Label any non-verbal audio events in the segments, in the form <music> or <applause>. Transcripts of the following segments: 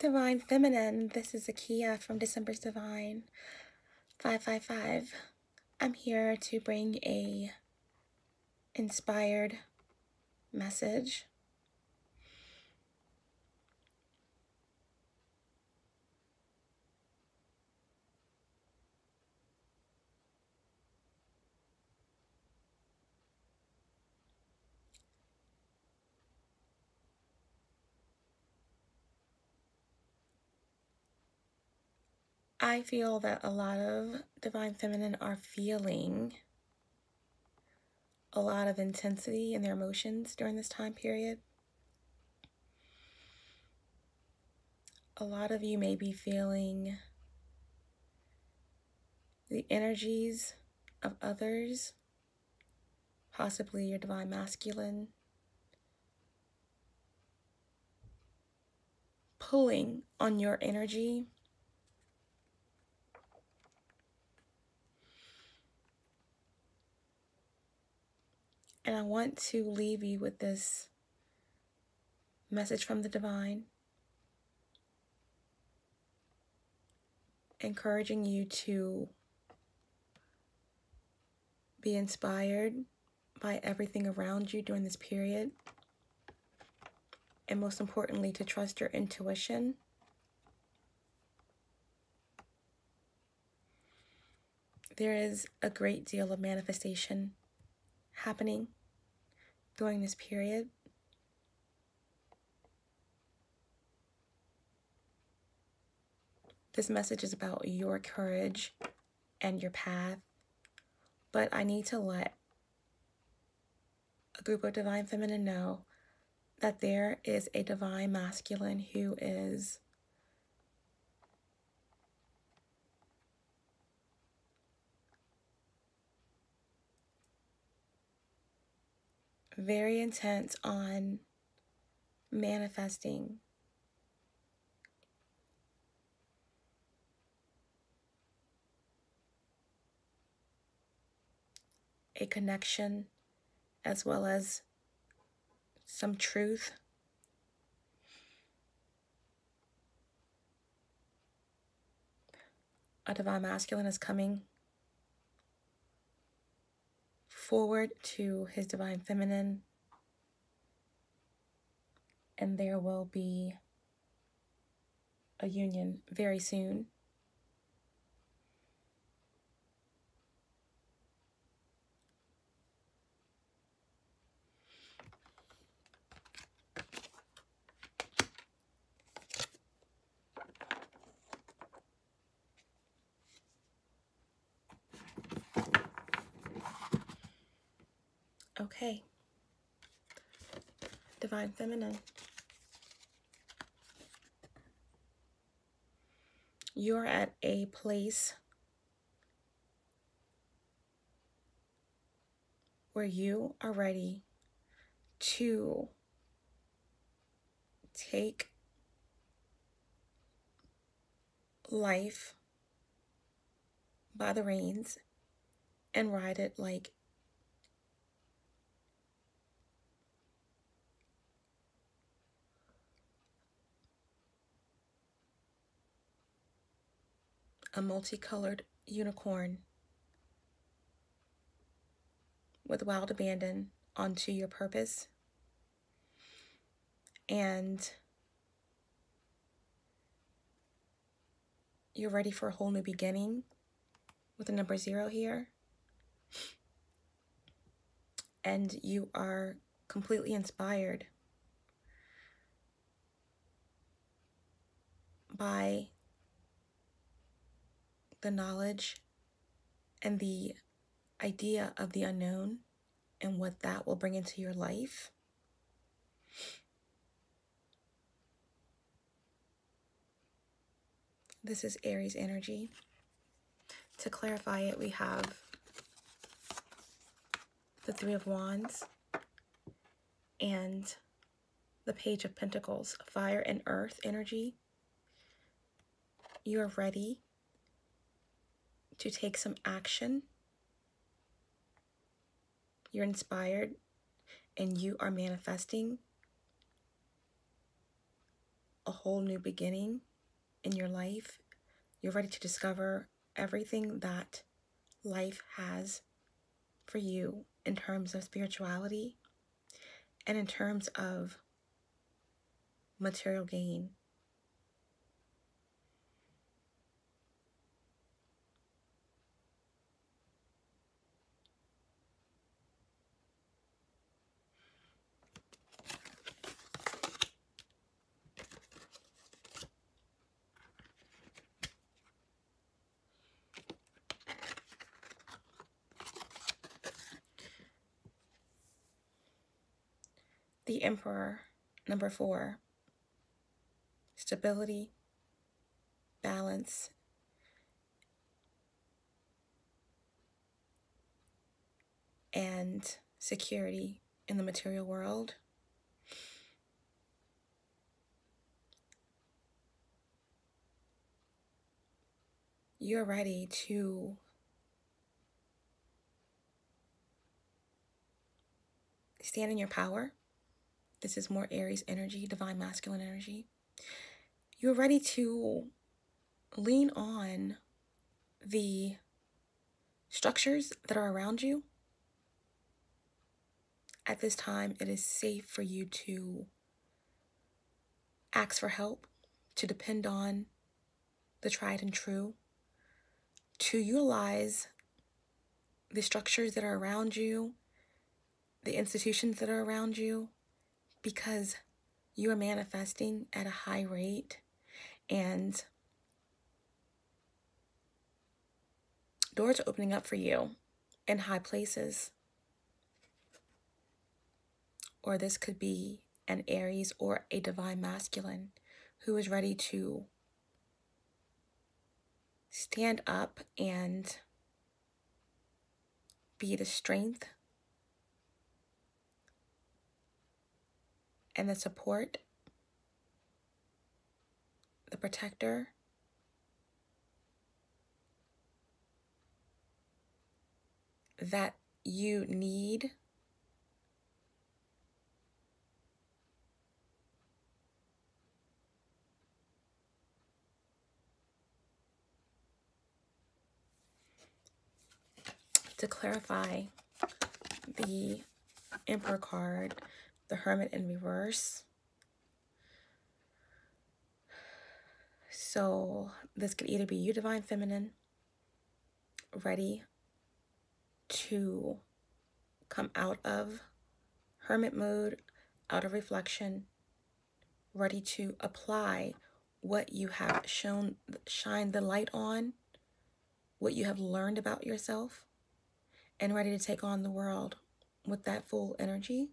Divine Feminine, this is Akia from December's Divine 555. I'm here to bring a inspired message. I feel that a lot of Divine Feminine are feeling a lot of intensity in their emotions during this time period. A lot of you may be feeling the energies of others, possibly your divine masculine, pulling on your energy And I want to leave you with this message from the divine, encouraging you to be inspired by everything around you during this period. And most importantly, to trust your intuition. There is a great deal of manifestation happening during this period. This message is about your courage and your path, but I need to let a group of divine feminine know that there is a divine masculine who is very intent on manifesting a connection as well as some truth. A divine masculine is coming forward to his divine feminine, and there will be a union very soon. Okay. Divine Feminine. You're at a place where you are ready to take life by the reins and ride it like a multicolored unicorn with wild abandon onto your purpose. And you're ready for a whole new beginning with the number zero here. And you are completely inspired by the knowledge and the idea of the unknown and what that will bring into your life. This is Aries energy. To clarify it, we have the Three of Wands and the Page of Pentacles, fire and earth energy. You are ready to take some action. You're inspired and you are manifesting a whole new beginning in your life. You're ready to discover everything that life has for you in terms of spirituality and in terms of material gain. The Emperor, number four. Stability, balance, and security in the material world. You're ready to stand in your power this is more Aries energy, divine masculine energy. You're ready to lean on the structures that are around you. At this time, it is safe for you to ask for help, to depend on the tried and true, to utilize the structures that are around you, the institutions that are around you, because you are manifesting at a high rate and doors are opening up for you in high places. Or this could be an Aries or a divine masculine who is ready to stand up and be the strength and the support, the protector, that you need. To clarify the Emperor card, the Hermit in reverse. So this could either be you, Divine Feminine, ready to come out of hermit mode, out of reflection, ready to apply what you have shown, shine the light on, what you have learned about yourself, and ready to take on the world with that full energy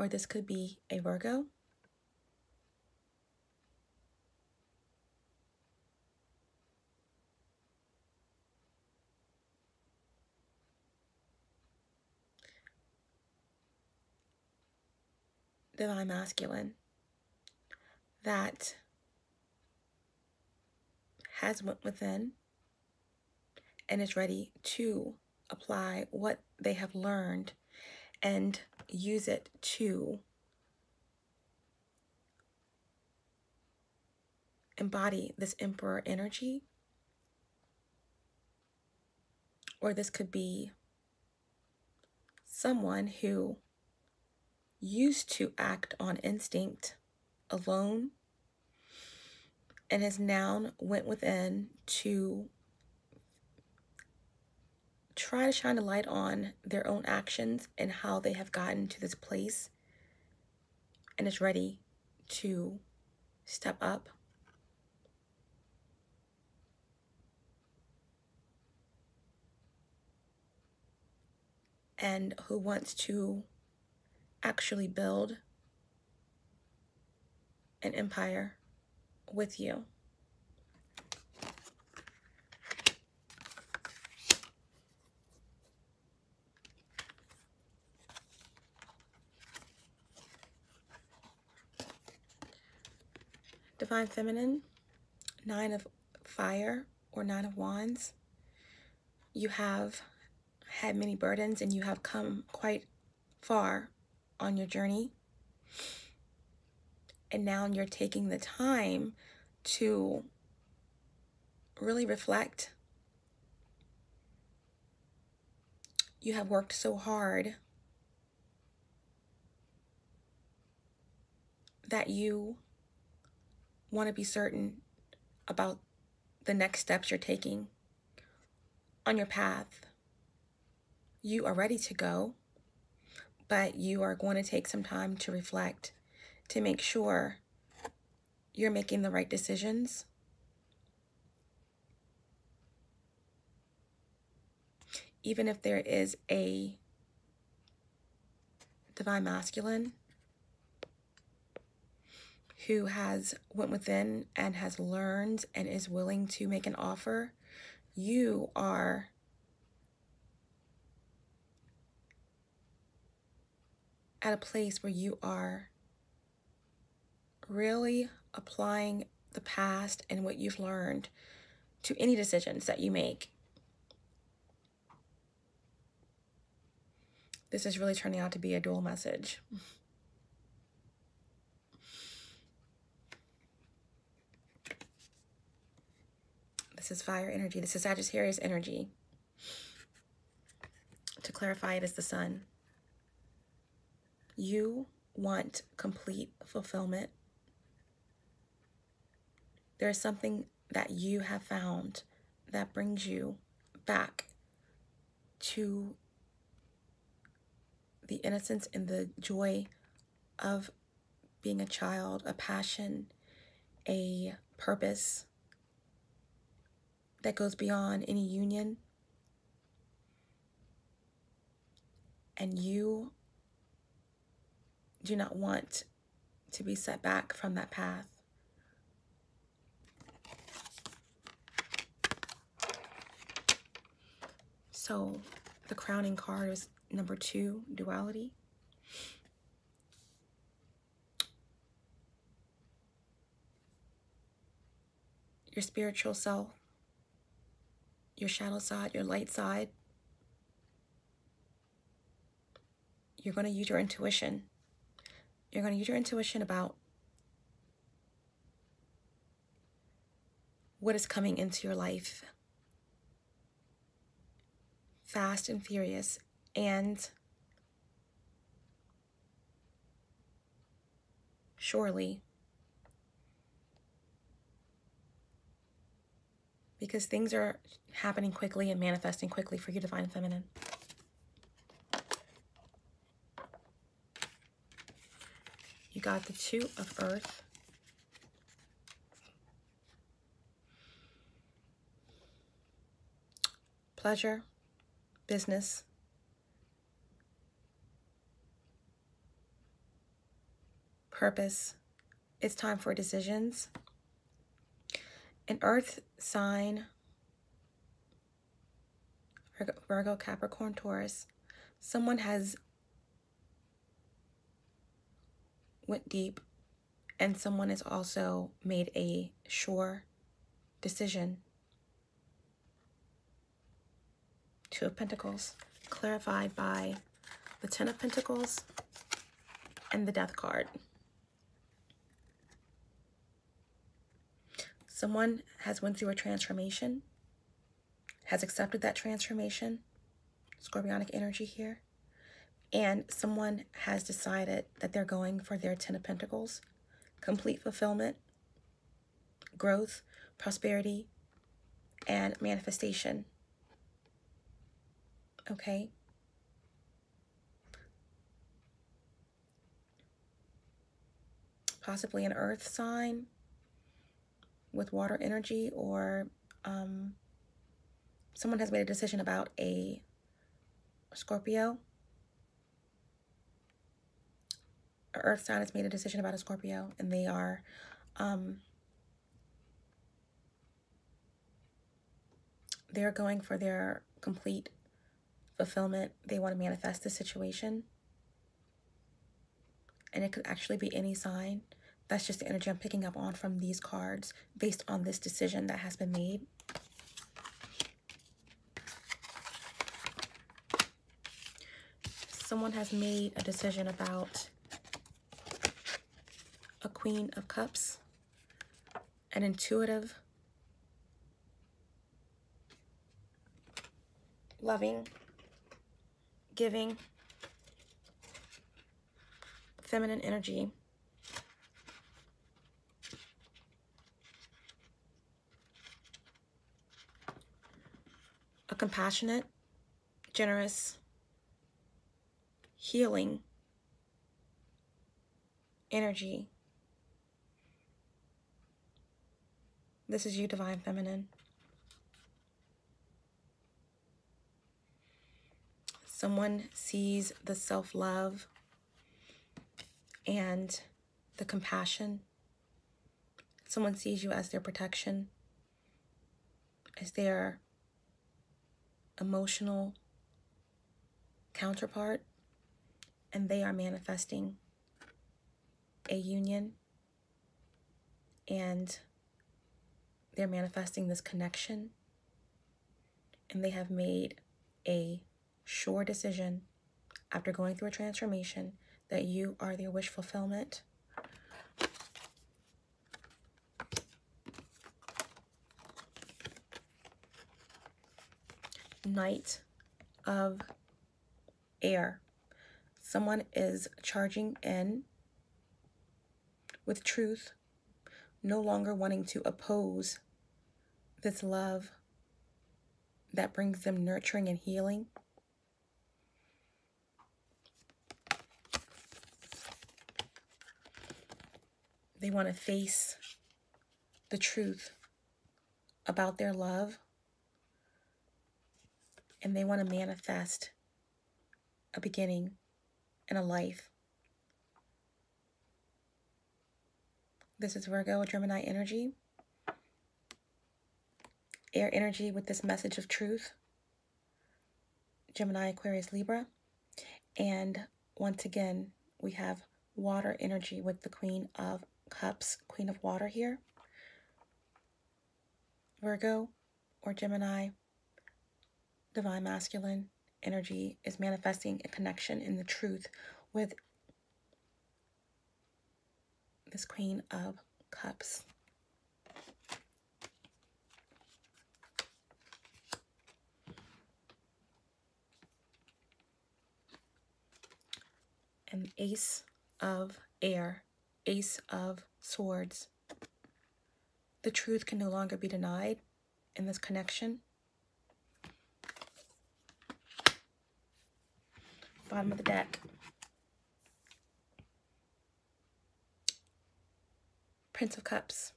or this could be a Virgo. Divine Masculine that has went within and is ready to apply what they have learned and use it to embody this emperor energy. Or this could be someone who used to act on instinct alone and has now went within to try to shine a light on their own actions and how they have gotten to this place and is ready to step up. And who wants to actually build an empire with you. Divine Feminine, Nine of Fire or Nine of Wands. You have had many burdens and you have come quite far on your journey. And now you're taking the time to really reflect. You have worked so hard that you want to be certain about the next steps you're taking on your path. You are ready to go, but you are going to take some time to reflect to make sure you're making the right decisions. Even if there is a divine masculine who has went within and has learned and is willing to make an offer, you are at a place where you are really applying the past and what you've learned to any decisions that you make. This is really turning out to be a dual message. <laughs> This is fire energy. This is Sagittarius energy. To clarify, it is the sun. You want complete fulfillment. There is something that you have found that brings you back to the innocence and the joy of being a child, a passion, a purpose that goes beyond any union. And you do not want to be set back from that path. So the crowning card is number two, duality. Your spiritual self, your shadow side, your light side. You're going to use your intuition you're going to use your intuition about what is coming into your life fast and furious and surely because things are happening quickly and manifesting quickly for you divine feminine You got the Two of Earth. Pleasure, business, purpose. It's time for decisions. An earth sign, Virgo, Capricorn, Taurus. Someone has went deep and someone has also made a sure decision. Two of Pentacles, clarified by the Ten of Pentacles and the Death card. Someone has went through a transformation, has accepted that transformation. Scorpionic energy here and someone has decided that they're going for their Ten of Pentacles, complete fulfillment, growth, prosperity, and manifestation. Okay? Possibly an earth sign with water energy, or um, someone has made a decision about a Scorpio earth sign has made a decision about a Scorpio and they are um, they're going for their complete fulfillment. They want to manifest the situation. And it could actually be any sign. That's just the energy I'm picking up on from these cards based on this decision that has been made. Someone has made a decision about a Queen of Cups, an intuitive, loving, giving, feminine energy. Compassionate, generous, healing energy. This is you, Divine Feminine. Someone sees the self love and the compassion. Someone sees you as their protection, as their emotional counterpart, and they are manifesting a union and they're manifesting this connection and they have made a sure decision after going through a transformation that you are their wish fulfillment. Knight of air. Someone is charging in with truth, no longer wanting to oppose this love that brings them nurturing and healing. They want to face the truth about their love and they want to manifest a beginning and a life. This is Virgo, Gemini energy. Air energy with this message of truth. Gemini, Aquarius, Libra. And once again, we have water energy with the Queen of Cups, Queen of Water here. Virgo or Gemini, Divine Masculine energy is manifesting a connection in the truth with this Queen of Cups. An Ace of Air Ace of Swords. The truth can no longer be denied in this connection. Bottom of the deck. Prince of Cups,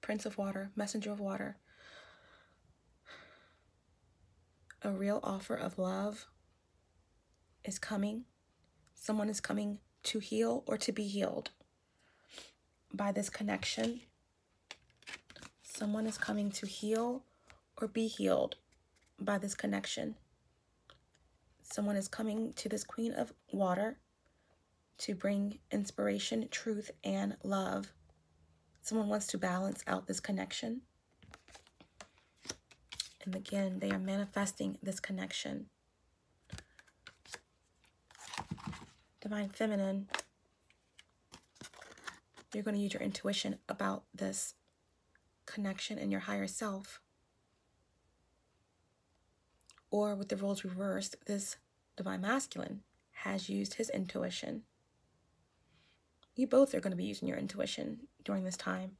Prince of Water, Messenger of Water. A real offer of love is coming. Someone is coming to heal or to be healed by this connection. Someone is coming to heal or be healed by this connection. Someone is coming to this Queen of Water to bring inspiration, truth, and love. Someone wants to balance out this connection. And again, they are manifesting this connection. Divine Feminine you're going to use your intuition about this connection in your higher self. Or with the roles reversed, this divine masculine has used his intuition. You both are going to be using your intuition during this time.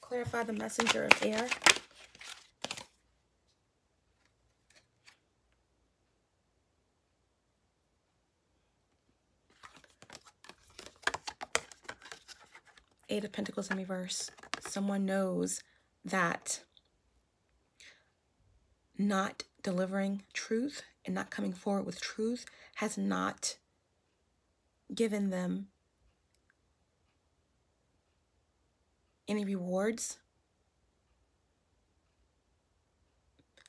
Clarify the messenger of air. Eight of Pentacles in reverse. Someone knows that not delivering truth and not coming forward with truth has not given them any rewards.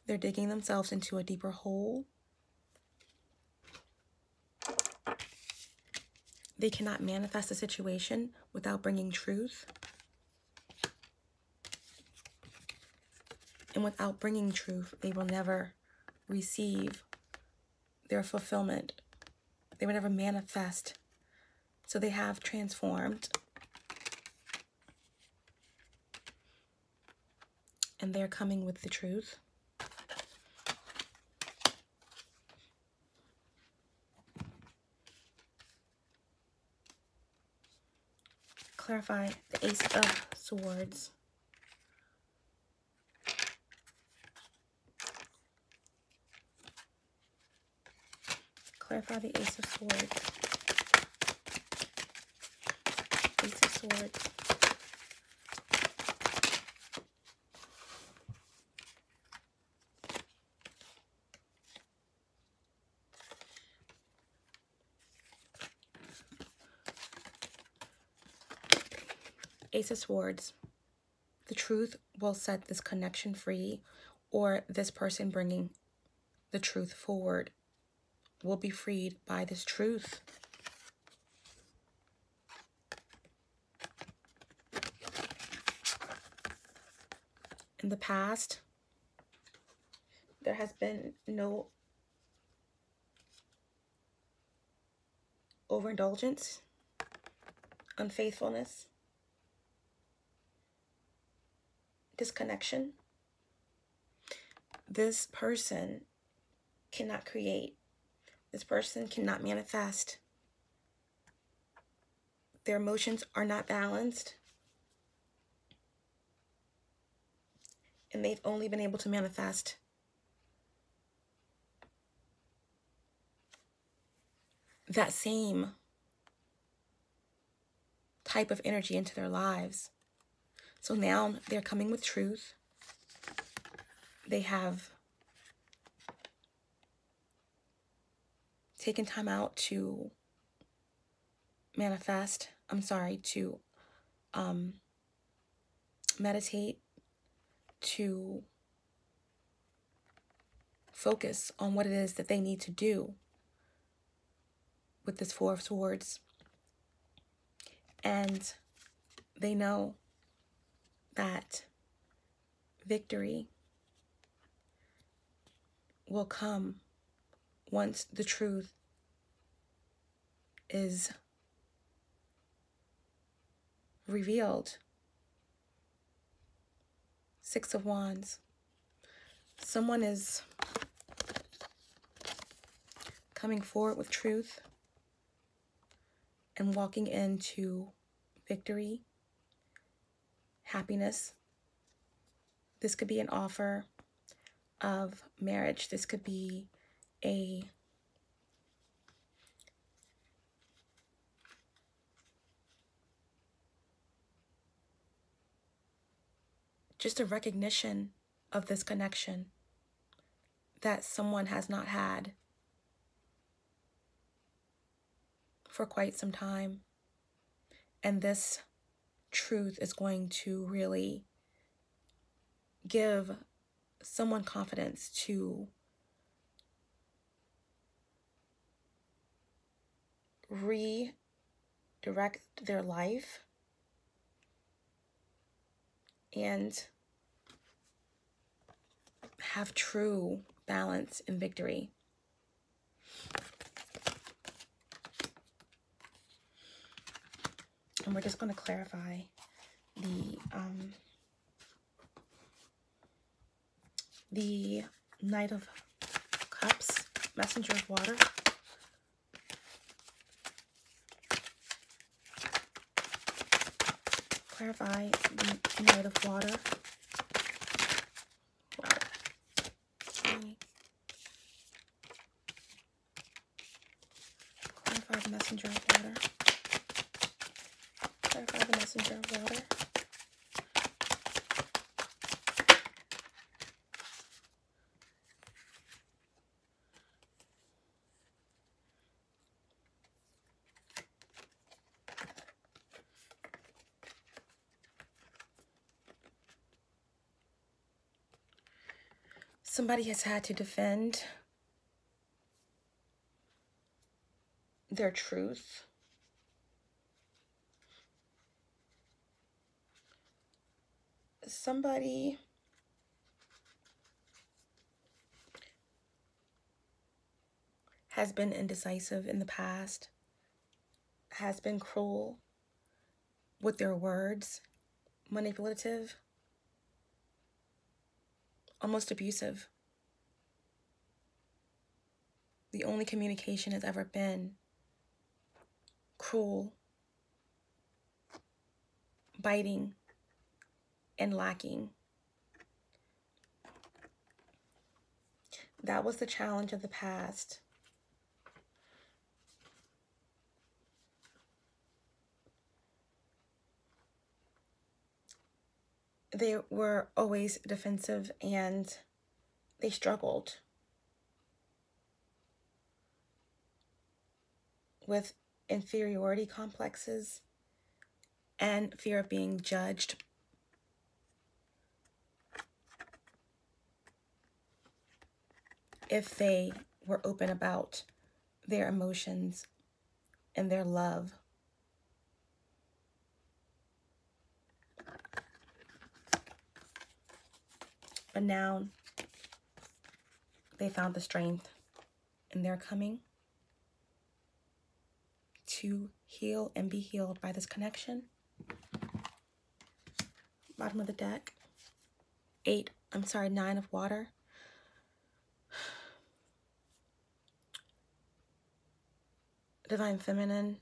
They're digging themselves into a deeper hole. They cannot manifest a situation without bringing truth. And without bringing truth, they will never receive their fulfillment. They will never manifest. So they have transformed. And they're coming with the truth. Clarify the Ace of Swords. Clarify the Ace of Swords. Ace of Swords. Ace of Swords. The truth will set this connection free or this person bringing the truth forward will be freed by this truth. In the past, there has been no overindulgence, unfaithfulness, disconnection. This person cannot create this person cannot manifest. Their emotions are not balanced. And they've only been able to manifest that same type of energy into their lives. So now they're coming with truth. They have taken time out to manifest, I'm sorry, to um, meditate, to focus on what it is that they need to do with this Four of Swords. And they know that victory will come once the truth is revealed. Six of Wands. Someone is coming forward with truth and walking into victory, happiness. This could be an offer of marriage. This could be a just a recognition of this connection that someone has not had for quite some time. And this truth is going to really give someone confidence to redirect their life and have true balance and victory. And we're just going to clarify the um, the Knight of Cups, Messenger of Water. clarify the Knight of Water. Clarify the Messenger of Water. The Messenger of Water. Somebody has had to defend their truth. Somebody has been indecisive in the past, has been cruel with their words, manipulative, almost abusive. The only communication has ever been cruel, biting, and lacking. That was the challenge of the past. They were always defensive and they struggled with inferiority complexes and fear of being judged if they were open about their emotions and their love. But now they found the strength and they're coming to heal and be healed by this connection. Bottom of the deck. Eight, I'm sorry, nine of water. Divine Feminine,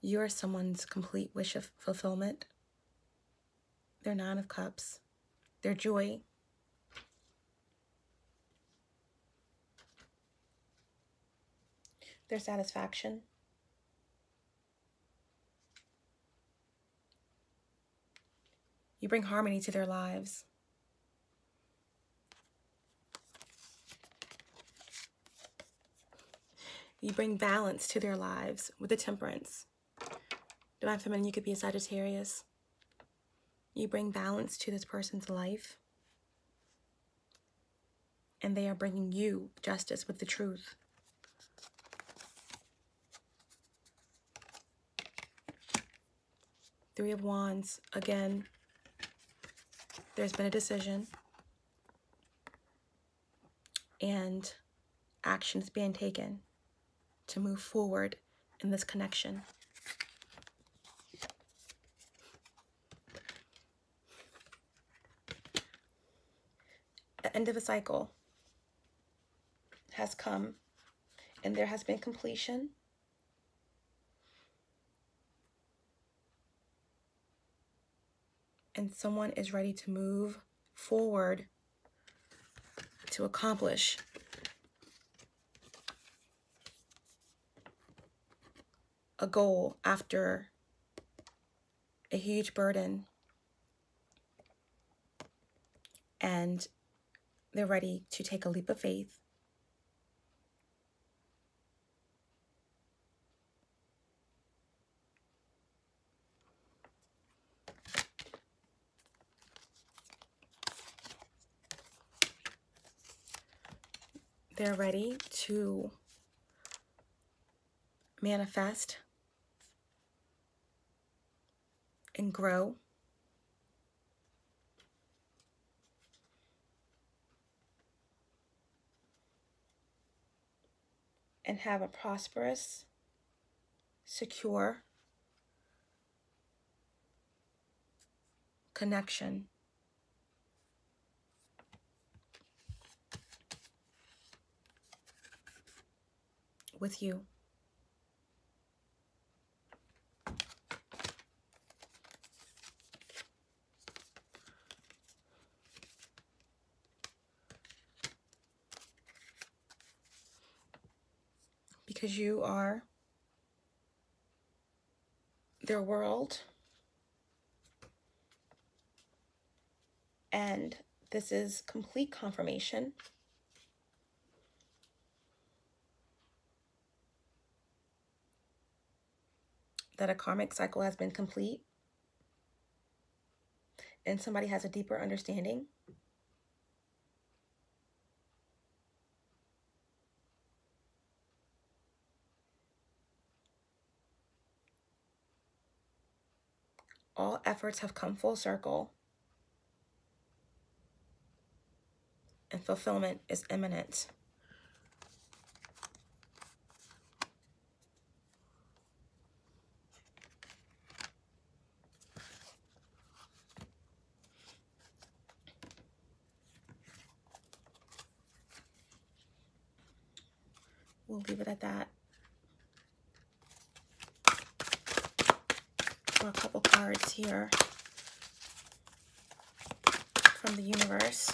you are someone's complete wish of fulfillment. Their Nine of Cups, their joy. Their satisfaction. You bring harmony to their lives. You bring balance to their lives with the temperance. Divine Feminine, you could be a Sagittarius. You bring balance to this person's life. And they are bringing you justice with the truth. Three of Wands, again, there's been a decision. And action is being taken to move forward in this connection. The end of a cycle has come and there has been completion. And someone is ready to move forward to accomplish a goal after a huge burden and they're ready to take a leap of faith. They're ready to manifest and grow. And have a prosperous, secure connection. with you. Because you are their world. And this is complete confirmation. That a karmic cycle has been complete and somebody has a deeper understanding all efforts have come full circle and fulfillment is imminent. We'll leave it at that. For a couple cards here from the universe.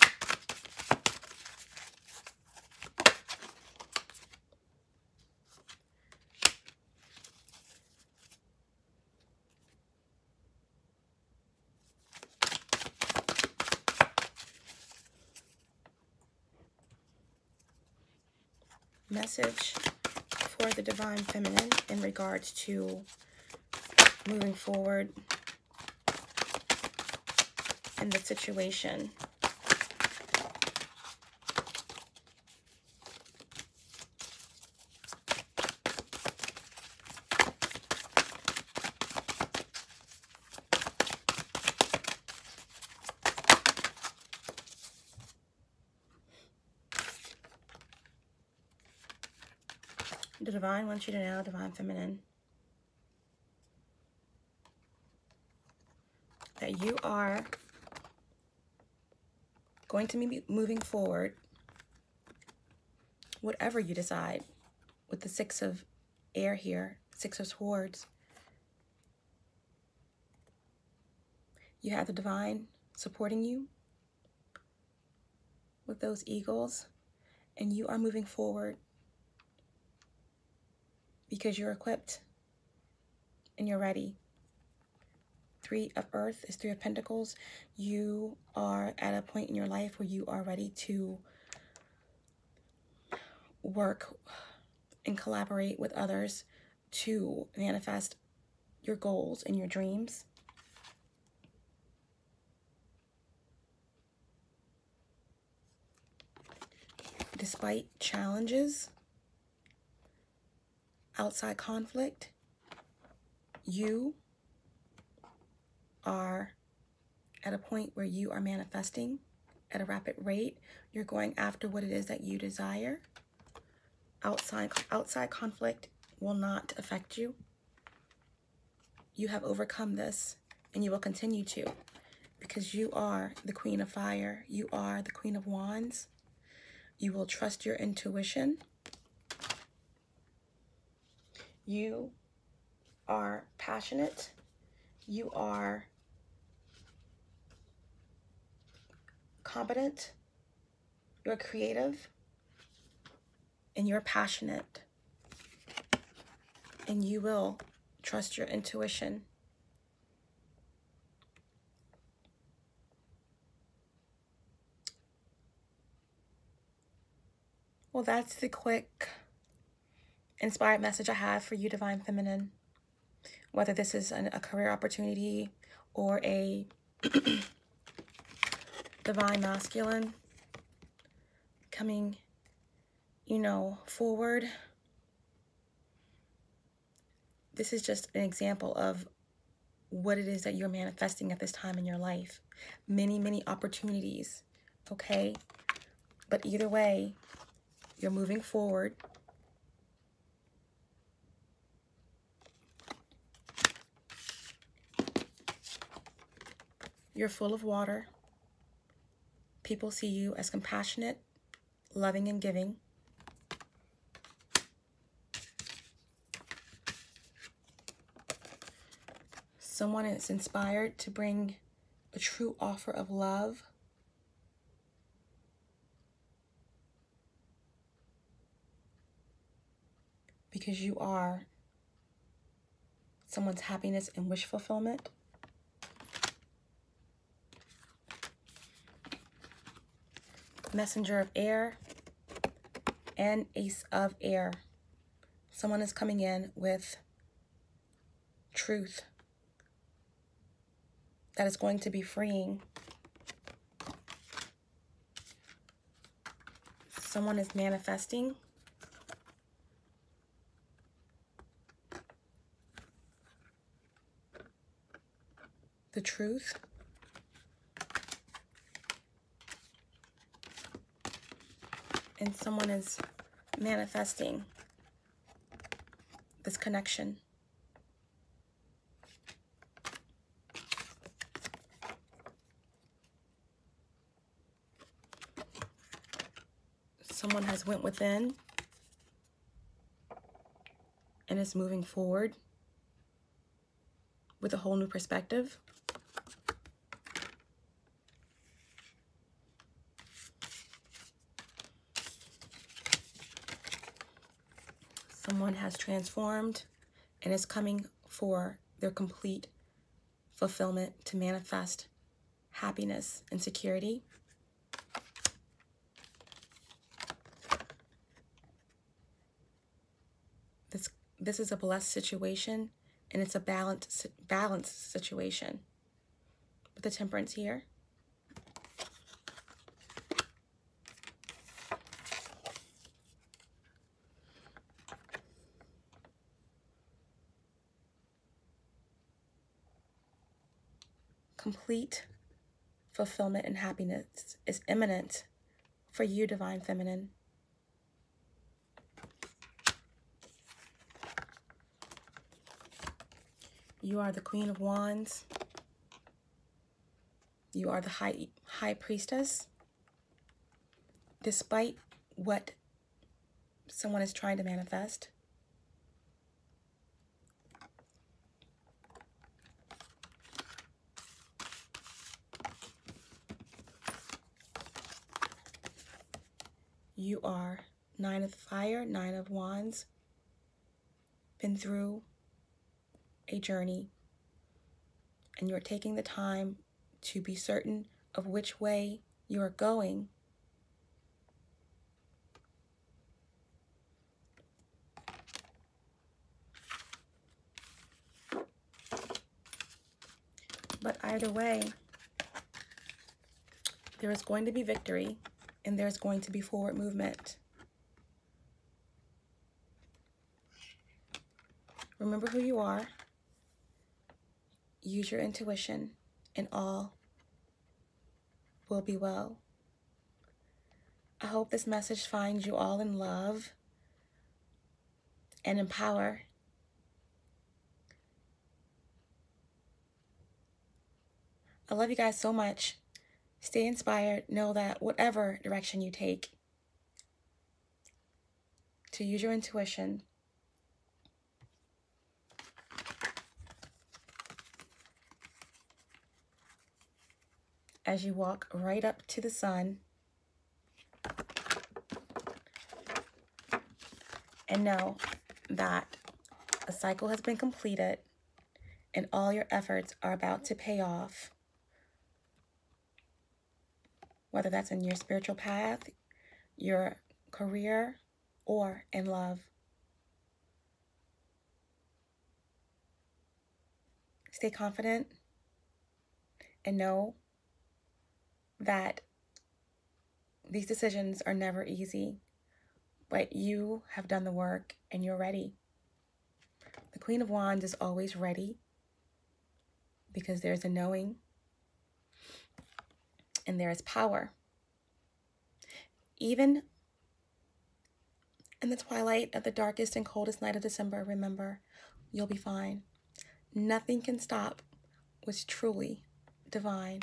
message for the Divine Feminine in regards to moving forward in the situation. The Divine wants you to know, Divine Feminine, that you are going to be moving forward, whatever you decide, with the Six of Air here, Six of Swords. You have the Divine supporting you with those eagles, and you are moving forward because you're equipped and you're ready. Three of Earth is Three of Pentacles. You are at a point in your life where you are ready to work and collaborate with others to manifest your goals and your dreams. Despite challenges, outside conflict, you are at a point where you are manifesting at a rapid rate. You're going after what it is that you desire. Outside, outside conflict will not affect you. You have overcome this and you will continue to because you are the queen of fire. You are the queen of wands. You will trust your intuition. You are passionate. You are competent. You're creative. And you're passionate. And you will trust your intuition. Well, that's the quick inspired message I have for you, Divine Feminine. Whether this is an, a career opportunity or a <clears throat> Divine Masculine coming, you know, forward. This is just an example of what it is that you're manifesting at this time in your life. Many, many opportunities, okay? But either way, you're moving forward You're full of water. People see you as compassionate, loving, and giving. Someone is inspired to bring a true offer of love. Because you are someone's happiness and wish fulfillment. Messenger of Air, and Ace of Air. Someone is coming in with truth that is going to be freeing. Someone is manifesting. The truth. And someone is manifesting this connection. Someone has went within and is moving forward with a whole new perspective. Someone has transformed and is coming for their complete fulfillment to manifest happiness and security. This, this is a blessed situation and it's a balanced, balanced situation. With the temperance here. Complete fulfillment and happiness is imminent for you, Divine Feminine. You are the Queen of Wands. You are the High, high Priestess. Despite what someone is trying to manifest, You are Nine of Fire, Nine of Wands, been through a journey, and you're taking the time to be certain of which way you are going. But either way, there is going to be victory and there's going to be forward movement. Remember who you are. Use your intuition, and all will be well. I hope this message finds you all in love and in power. I love you guys so much. Stay inspired. Know that whatever direction you take, to use your intuition. As you walk right up to the sun. And know that a cycle has been completed and all your efforts are about to pay off whether that's in your spiritual path, your career, or in love. Stay confident and know that these decisions are never easy, but you have done the work and you're ready. The Queen of Wands is always ready because there's a knowing and there is power. Even in the twilight of the darkest and coldest night of December, remember, you'll be fine. Nothing can stop what's truly divine.